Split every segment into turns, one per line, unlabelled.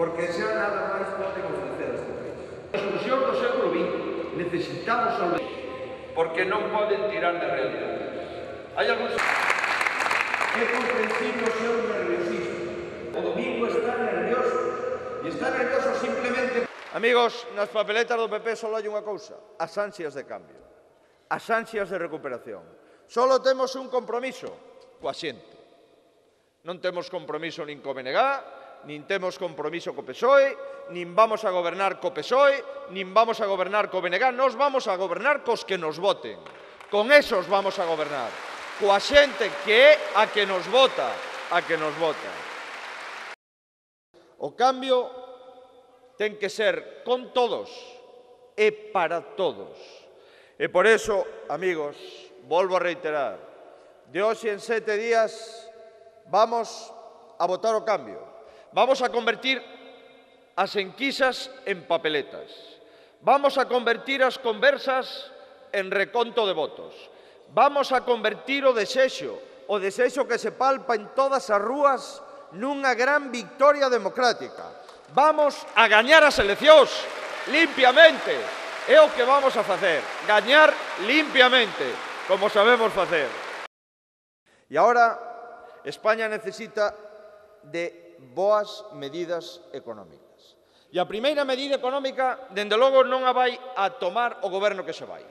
porque xa nada máis poden ofrecer este país.
A exclusión do século XX necesitamos solver porque non poden tirar de realidade. Hai algúns...
É comprensible o seu nerviosismo. O domingo está nervioso e está nervioso simplemente...
Amigos, nas papeletas do PP só hai unha cousa, as ansias de cambio, as ansias de recuperación. Solo temos un compromiso coa xente. Non temos compromiso nin co BNG, nin temos compromiso co PSOE, nin vamos a gobernar co PSOE, nin vamos a gobernar co BNG, nos vamos a gobernar cos que nos voten. Con esos vamos a gobernar. Coa xente que é a que nos vota, a que nos vota. O cambio ten que ser con todos e para todos. E por eso, amigos, volvo a reiterar, de hoxe en sete días vamos a votar o cambio. Vamos a convertir as enquisas en papeletas. Vamos a convertir as conversas en reconto de votos. Vamos a convertir o desexo, o desexo que se palpa en todas as rúas, nunha gran victoria democrática. Vamos a gañar as eleccións limpiamente. É o que vamos a facer, gañar limpiamente, como sabemos facer. E agora España necesita de boas medidas económicas. E a primeira medida económica, dende logo, non a vai a tomar o goberno que se vai.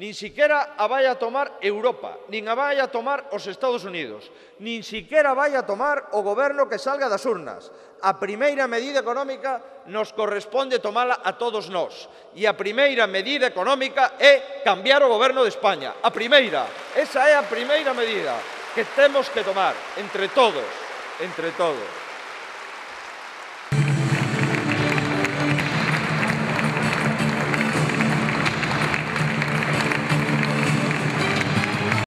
Nin siquiera a vai a tomar Europa, nin a vai a tomar os Estados Unidos, nin siquiera vai a tomar o goberno que salga das urnas. A primeira medida económica nos corresponde tomala a todos nós. E a primeira medida económica é cambiar o goberno de España. A primeira, esa é a primeira medida que temos que tomar entre todos, entre todos.